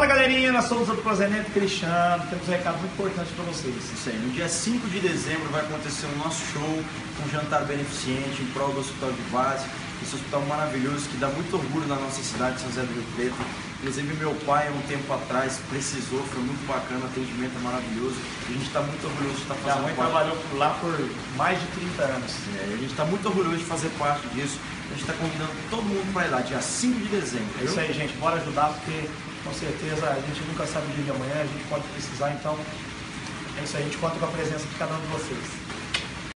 Fala galerinha, nós somos o Prozenete Cristiano, temos um recado muito importante para vocês. Isso aí, no dia 5 de dezembro vai acontecer o nosso show, um jantar beneficente em prol do Hospital de Base, esse hospital maravilhoso que dá muito orgulho na nossa cidade de São José do Rio Preto. Inclusive meu pai, há um tempo atrás, precisou, foi muito bacana, o atendimento é maravilhoso. A gente está muito orgulhoso de estar Minha fazendo mãe parte. trabalhou por lá por mais de 30 anos. É, a gente está muito orgulhoso de fazer parte disso. A gente está convidando todo mundo para ir lá, dia 5 de dezembro. É isso aí, gente, bora ajudar, porque com certeza a gente nunca sabe o dia de amanhã, a gente pode precisar, então é isso aí, a gente conta com a presença de cada um de vocês.